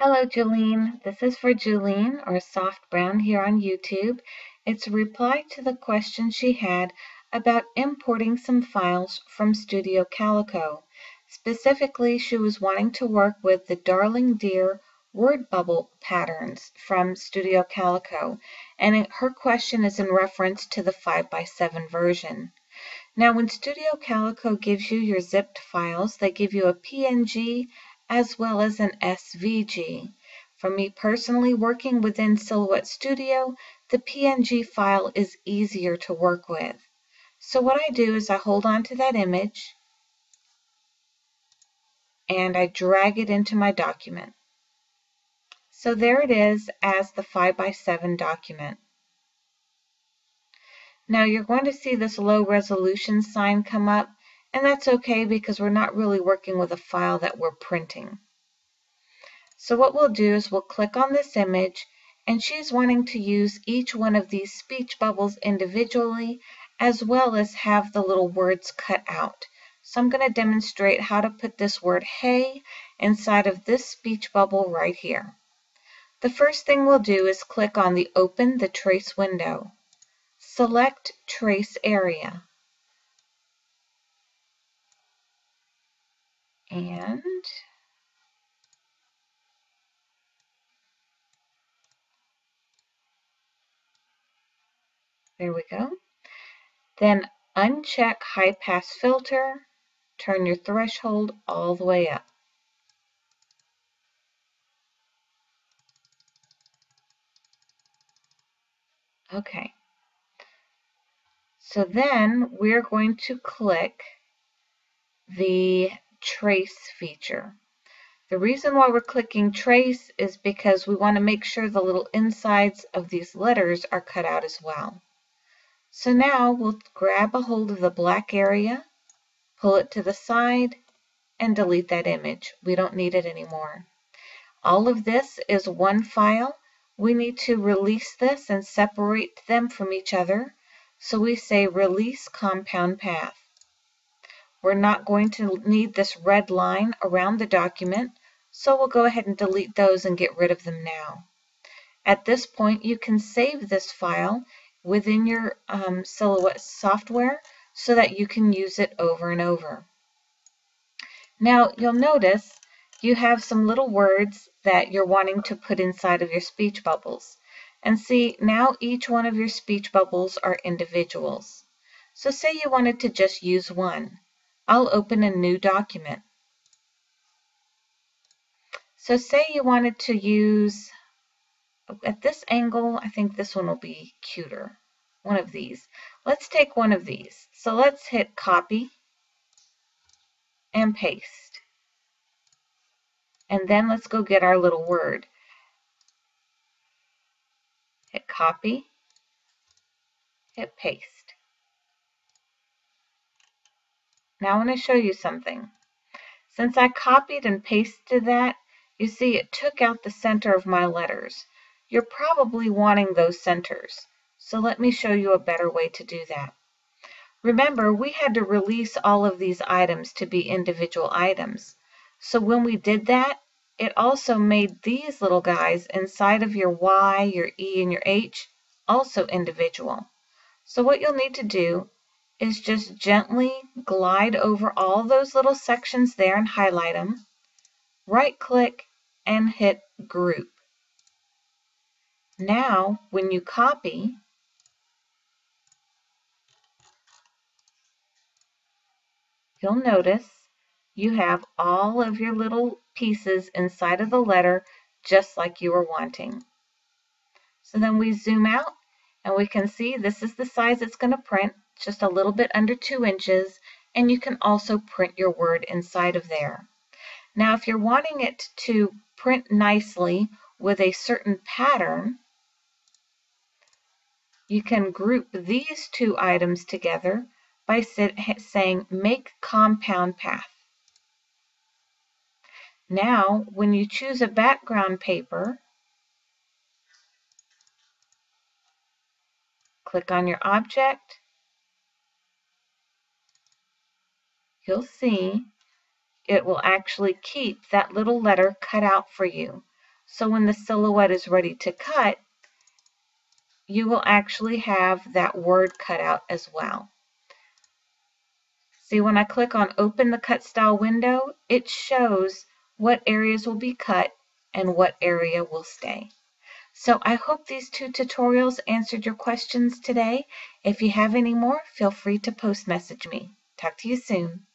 Hello, Julene. This is for Julene, or Soft Brown here on YouTube. It's a reply to the question she had about importing some files from Studio Calico. Specifically, she was wanting to work with the Darling Deer word bubble patterns from Studio Calico, and her question is in reference to the 5x7 version. Now, when Studio Calico gives you your zipped files, they give you a PNG as well as an SVG. For me personally, working within Silhouette Studio, the PNG file is easier to work with. So what I do is I hold on to that image and I drag it into my document. So there it is as the 5x7 document. Now you're going to see this low resolution sign come up and that's okay because we're not really working with a file that we're printing. So what we'll do is we'll click on this image and she's wanting to use each one of these speech bubbles individually as well as have the little words cut out. So I'm going to demonstrate how to put this word hey inside of this speech bubble right here. The first thing we'll do is click on the Open the Trace window. Select Trace Area. And there we go. Then uncheck high pass filter, turn your threshold all the way up. Okay. So then we're going to click the trace feature. The reason why we're clicking trace is because we want to make sure the little insides of these letters are cut out as well. So now we'll grab a hold of the black area, pull it to the side, and delete that image. We don't need it anymore. All of this is one file. We need to release this and separate them from each other. So we say release compound path. We're not going to need this red line around the document, so we'll go ahead and delete those and get rid of them now. At this point, you can save this file within your um, Silhouette software so that you can use it over and over. Now, you'll notice you have some little words that you're wanting to put inside of your speech bubbles. And see, now each one of your speech bubbles are individuals. So say you wanted to just use one. I'll open a new document. So say you wanted to use, at this angle, I think this one will be cuter, one of these. Let's take one of these. So let's hit copy and paste. And then let's go get our little word. Hit copy, hit paste. Now I want to show you something. Since I copied and pasted that, you see it took out the center of my letters. You're probably wanting those centers. So let me show you a better way to do that. Remember, we had to release all of these items to be individual items. So when we did that, it also made these little guys inside of your Y, your E, and your H also individual. So what you'll need to do is just gently glide over all those little sections there and highlight them. Right click and hit group. Now, when you copy, you'll notice you have all of your little pieces inside of the letter just like you were wanting. So then we zoom out and we can see this is the size it's going to print just a little bit under two inches, and you can also print your word inside of there. Now, if you're wanting it to print nicely with a certain pattern, you can group these two items together by saying make compound path. Now, when you choose a background paper, click on your object, you'll see it will actually keep that little letter cut out for you. So when the silhouette is ready to cut, you will actually have that word cut out as well. See, when I click on Open the Cut Style window, it shows what areas will be cut and what area will stay. So I hope these two tutorials answered your questions today. If you have any more, feel free to post message me. Talk to you soon.